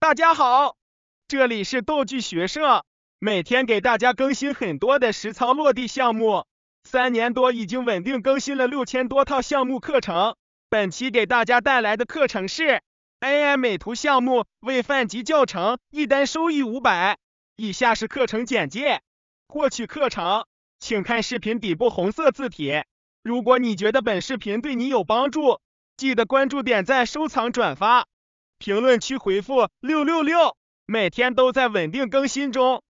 大家好，这里是逗具学社，每天给大家更新很多的实操落地项目，三年多已经稳定更新了六千多套项目课程。本期给大家带来的课程是 AI 美图项目为范级教程，一单收益五百。以下是课程简介，获取课程请看视频底部红色字体。如果你觉得本视频对你有帮助，记得关注、点赞、收藏、转发。评论区回复六六六，每天都在稳定更新中。